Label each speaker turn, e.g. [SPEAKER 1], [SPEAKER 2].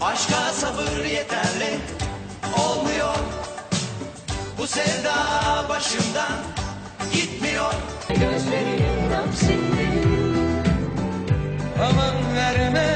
[SPEAKER 1] Aşka sabır yeterli olmuyor. Bu sevda başımdan gitmiyor.
[SPEAKER 2] Gözlerim hapsinde.
[SPEAKER 1] Aman verme